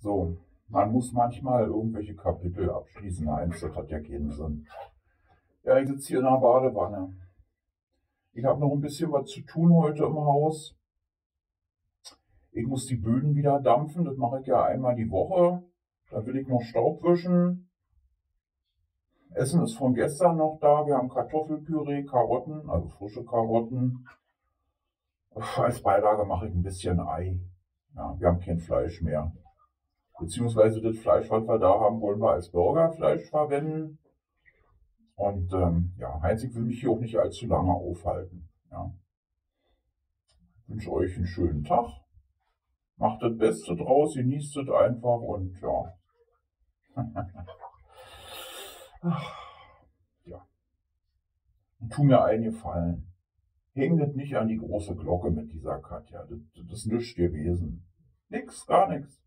So, man muss manchmal irgendwelche Kapitel abschließen. Eins, das hat ja keinen Sinn. Ja, ich sitze hier in der Badewanne. Ich habe noch ein bisschen was zu tun heute im Haus. Ich muss die Böden wieder dampfen. Das mache ich ja einmal die Woche. Da will ich noch Staub wischen. Essen ist von gestern noch da. Wir haben Kartoffelpüree, Karotten, also frische Karotten. Als Beilage mache ich ein bisschen Ei. Ja, wir haben kein Fleisch mehr. Beziehungsweise das Fleisch, was wir da haben, wollen wir als Burgerfleisch verwenden. Und ähm, ja, ich will mich hier auch nicht allzu lange aufhalten. Ja. Ich wünsche euch einen schönen Tag. Macht das Beste draus, genießt es einfach und ja. ja. Und tu mir einen Gefallen. Häng das nicht an die große Glocke mit dieser Katja. Das, das ist nichts gewesen. Nix, gar nichts.